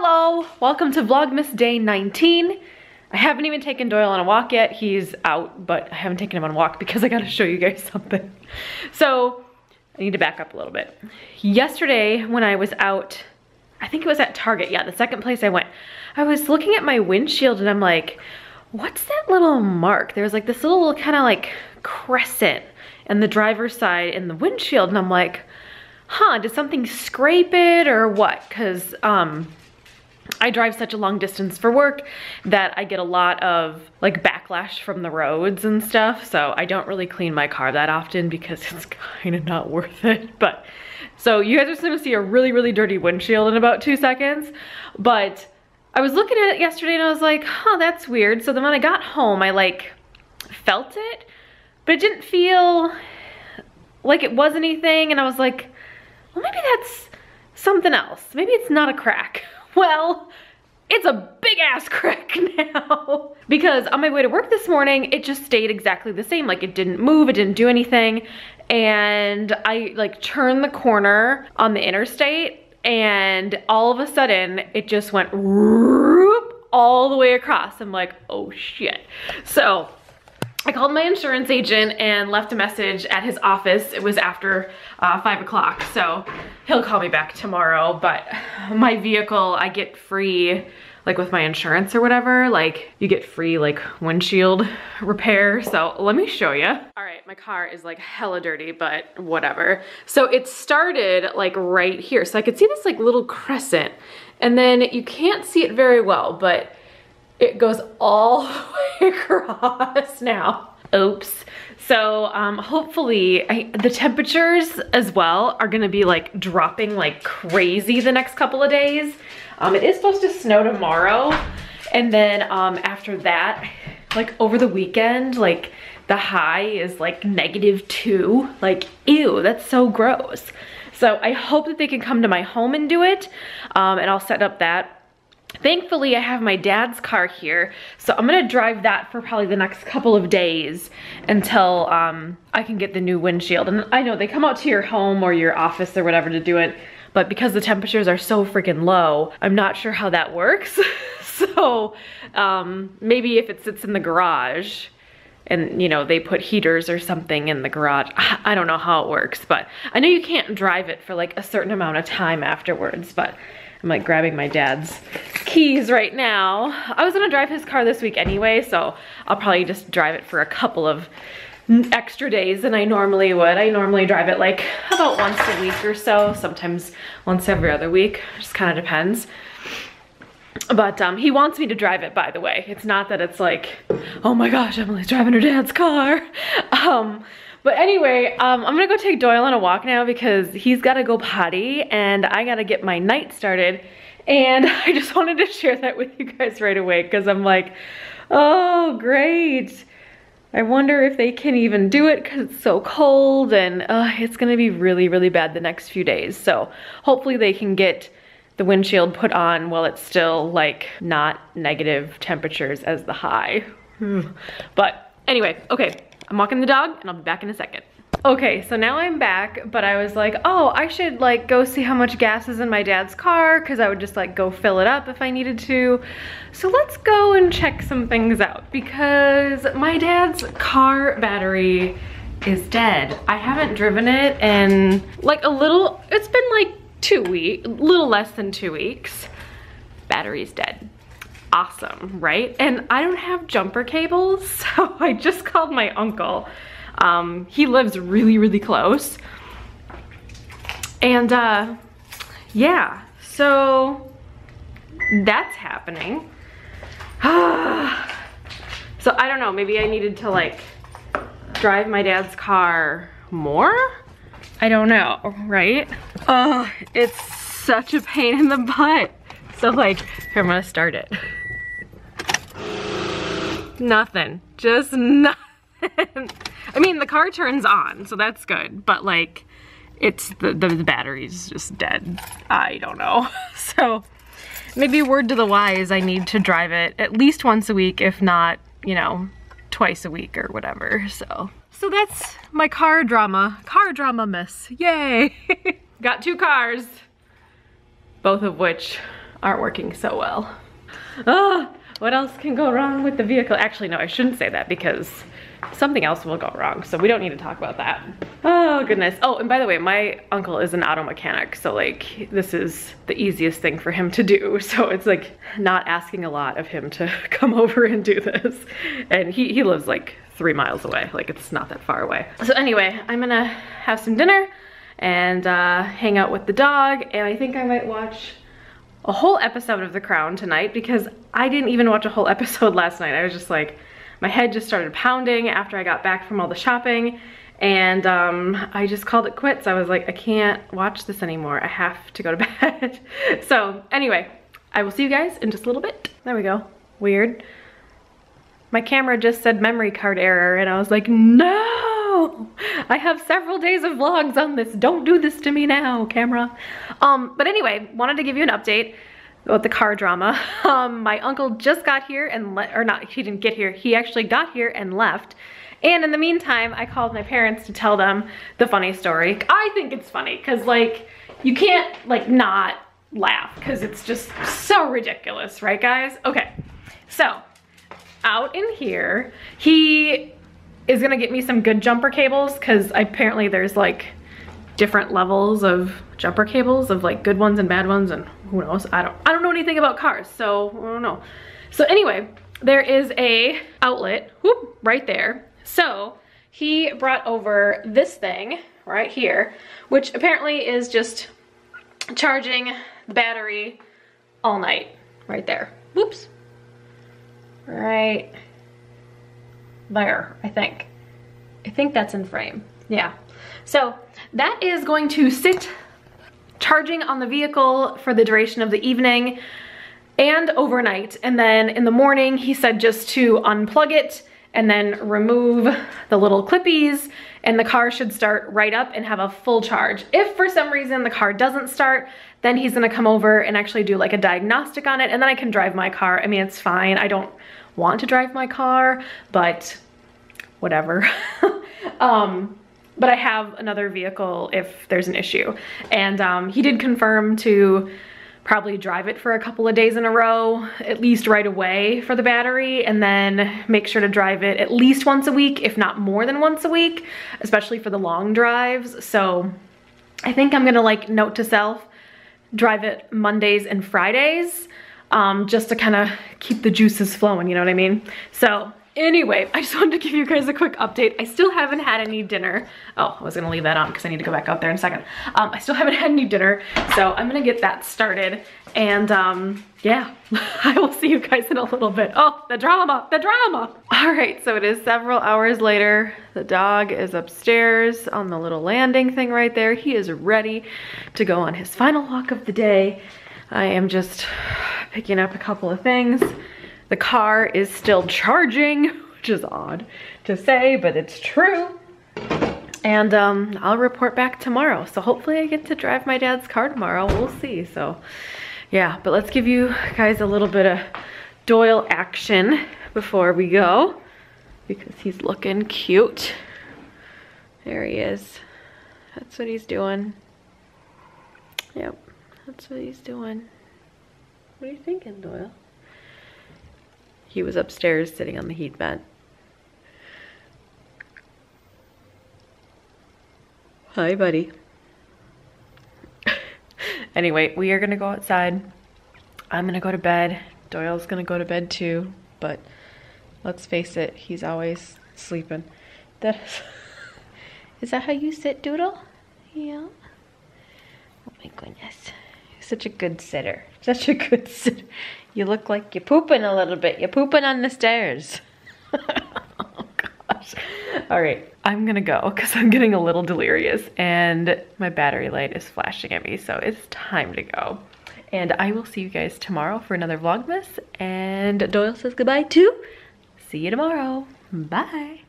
Hello, welcome to Vlogmas day 19. I haven't even taken Doyle on a walk yet. He's out, but I haven't taken him on a walk because I gotta show you guys something. So, I need to back up a little bit. Yesterday, when I was out, I think it was at Target, yeah, the second place I went, I was looking at my windshield and I'm like, what's that little mark? There was like this little kind of like crescent in the driver's side in the windshield and I'm like, huh, did something scrape it or what? Cause um, I drive such a long distance for work that I get a lot of like backlash from the roads and stuff. So I don't really clean my car that often because it's kind of not worth it. But so you guys are gonna see a really, really dirty windshield in about two seconds. But I was looking at it yesterday and I was like, huh, that's weird. So then when I got home, I like felt it, but it didn't feel like it was anything. And I was like, well, maybe that's something else. Maybe it's not a crack. Well, it's a big ass crack now. because on my way to work this morning, it just stayed exactly the same. Like it didn't move, it didn't do anything. And I like turned the corner on the interstate and all of a sudden it just went all the way across. I'm like, oh shit. So I called my insurance agent and left a message at his office. It was after uh, five o'clock, so he'll call me back tomorrow. But my vehicle, I get free, like with my insurance or whatever, like you get free like windshield repair. So let me show you. All right, my car is like hella dirty, but whatever. So it started like right here. So I could see this like little crescent and then you can't see it very well, but it goes all across now. Oops. So um, hopefully I, the temperatures as well are gonna be like dropping like crazy the next couple of days. Um, it is supposed to snow tomorrow. And then um, after that, like over the weekend, like the high is like negative two. Like, ew, that's so gross. So I hope that they can come to my home and do it. Um, and I'll set up that Thankfully, I have my dad's car here, so I'm gonna drive that for probably the next couple of days until um, I can get the new windshield. And I know they come out to your home or your office or whatever to do it, but because the temperatures are so freaking low, I'm not sure how that works. so um, maybe if it sits in the garage, and you know they put heaters or something in the garage I don't know how it works but I know you can't drive it for like a certain amount of time afterwards but I'm like grabbing my dad's keys right now. I was gonna drive his car this week anyway, so I'll probably just drive it for a couple of extra days than I normally would. I normally drive it like about once a week or so, sometimes once every other week, just kind of depends. But um, he wants me to drive it, by the way. It's not that it's like, oh my gosh, Emily's driving her dad's car. Um, but anyway, um, I'm gonna go take Doyle on a walk now because he's gotta go potty and I gotta get my night started. And I just wanted to share that with you guys right away because I'm like, oh, great. I wonder if they can even do it because it's so cold and uh, it's gonna be really, really bad the next few days. So hopefully they can get the windshield put on while it's still like not negative temperatures as the high. but anyway, okay, I'm walking the dog and I'll be back in a second. Okay, so now I'm back, but I was like, oh, I should like go see how much gas is in my dad's car because I would just like go fill it up if I needed to. So let's go and check some things out because my dad's car battery is dead. I haven't driven it in like a little, it's been like two weeks, a little less than two weeks. Battery's dead awesome, right? And I don't have jumper cables, so I just called my uncle. Um, he lives really, really close. And uh, yeah, so that's happening. so I don't know, maybe I needed to like drive my dad's car more? I don't know, right? Oh, it's such a pain in the butt. So like, here, I'm gonna start it. Nothing, just nothing. I mean, the car turns on, so that's good, but like, it's, the, the, battery's just dead. I don't know. So, maybe word to the wise, I need to drive it at least once a week, if not, you know, twice a week or whatever, so. So that's my car drama, car dramamas, yay. Got two cars, both of which aren't working so well. Ah, what else can go wrong with the vehicle? Actually, no, I shouldn't say that because something else will go wrong. So we don't need to talk about that. Oh goodness. Oh, and by the way, my uncle is an auto mechanic. So like this is the easiest thing for him to do. So it's like not asking a lot of him to come over and do this. And he, he lives like three miles away. Like it's not that far away. So anyway, I'm gonna have some dinner and uh, hang out with the dog. And I think I might watch a whole episode of The Crown tonight because I didn't even watch a whole episode last night. I was just like, my head just started pounding after I got back from all the shopping and um, I just called it quits. I was like, I can't watch this anymore. I have to go to bed. so anyway, I will see you guys in just a little bit. There we go. Weird. My camera just said memory card error and I was like, no! I have several days of vlogs on this. Don't do this to me now, camera. Um, but anyway, wanted to give you an update about the car drama. Um, my uncle just got here and, let—or not, he didn't get here. He actually got here and left. And in the meantime, I called my parents to tell them the funny story. I think it's funny because like, you can't like not laugh because it's just so ridiculous, right guys? Okay, so out in here, he is gonna get me some good jumper cables because apparently there's like different levels of jumper cables of like good ones and bad ones and who knows? I don't I don't know anything about cars so I don't know. So anyway there is a outlet whoop right there. So he brought over this thing right here which apparently is just charging the battery all night right there. Whoops. Right there I think. I think that's in frame. Yeah. So that is going to sit charging on the vehicle for the duration of the evening and overnight. And then in the morning, he said just to unplug it and then remove the little clippies and the car should start right up and have a full charge. If for some reason the car doesn't start, then he's gonna come over and actually do like a diagnostic on it and then I can drive my car. I mean, it's fine. I don't want to drive my car, but whatever. um, but I have another vehicle if there's an issue. And um, he did confirm to probably drive it for a couple of days in a row, at least right away for the battery, and then make sure to drive it at least once a week, if not more than once a week, especially for the long drives. So I think I'm gonna like note to self, drive it Mondays and Fridays, um, just to kind of keep the juices flowing, you know what I mean? So Anyway, I just wanted to give you guys a quick update. I still haven't had any dinner. Oh, I was gonna leave that on because I need to go back out there in a second. Um, I still haven't had any dinner, so I'm gonna get that started. And um, yeah, I will see you guys in a little bit. Oh, the drama, the drama. All right, so it is several hours later. The dog is upstairs on the little landing thing right there. He is ready to go on his final walk of the day. I am just picking up a couple of things. The car is still charging, which is odd to say, but it's true. And um, I'll report back tomorrow. So hopefully I get to drive my dad's car tomorrow. We'll see. So yeah, but let's give you guys a little bit of Doyle action before we go because he's looking cute. There he is. That's what he's doing. Yep, that's what he's doing. What are you thinking, Doyle? He was upstairs sitting on the heat vent. Hi, buddy. anyway, we are gonna go outside. I'm gonna go to bed. Doyle's gonna go to bed too, but let's face it, he's always sleeping. That is, is that how you sit, Doodle? Yeah. Oh my goodness. You're such a good sitter. Such a good sitter. You look like you're pooping a little bit. You're pooping on the stairs. oh gosh. All right, I'm gonna go because I'm getting a little delirious and my battery light is flashing at me. So it's time to go. And I will see you guys tomorrow for another Vlogmas. And Doyle says goodbye too. See you tomorrow. Bye.